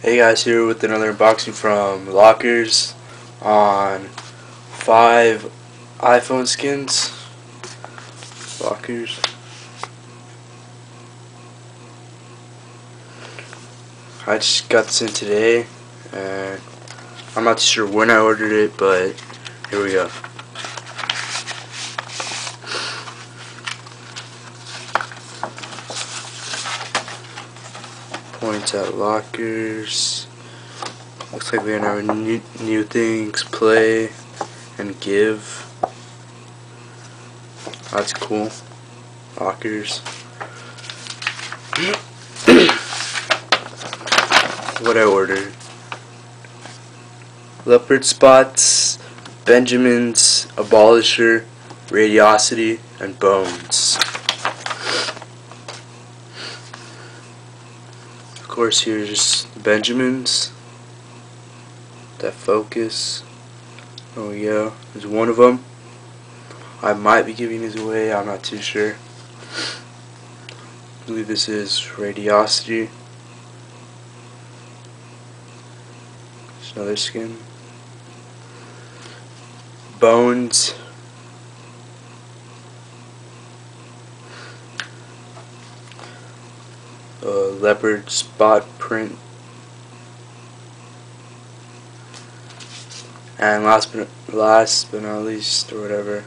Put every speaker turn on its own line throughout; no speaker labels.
Hey guys, here with another unboxing from Lockerz on five iPhone skins. Lockerz. I just got this in today, and I'm not sure when I ordered it, but here we go. Points at Lockerz. Looks like we have new, new things, play and give. That's cool. Lockerz. what I ordered. Leopard spots, Benjamin's, Abolisher, Radiosity, and Bones. Course, here's Benjamin's. That focus. Oh yeah, there's one of them. I might be giving these away. I'm not too sure. I believe this is Radiosity. There's another skin. Bones. Uh, leopard spot print. And last but last but not least or whatever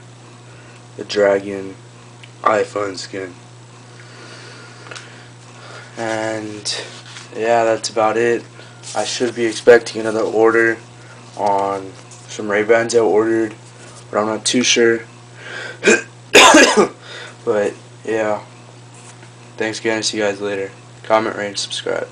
the dragon iPhone skin. And yeah that's about it. I should be expecting another order on some Ray-Bans I ordered but I'm not too sure. But yeah thanks again see you guys later Comment, rate, subscribe.